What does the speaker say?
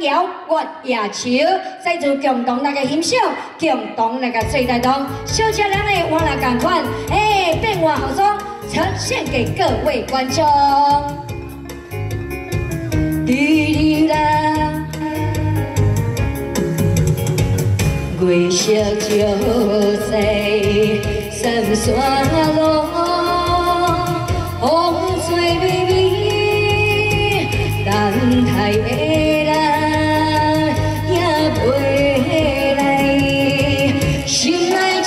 摇月夜秋，再次共同来个欣赏，共同来个做带动，小车人的活来感款，哎，变化好装呈现给各位观众。滴啦，月色照在山山路，